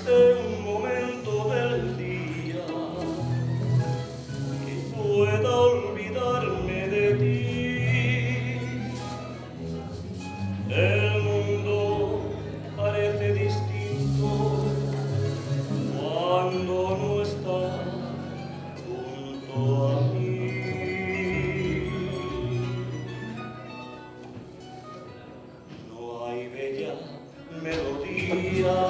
existe un momento del día que pueda olvidarme de ti. El mundo parece distinto cuando no estás junto a mí. No hay bella melodía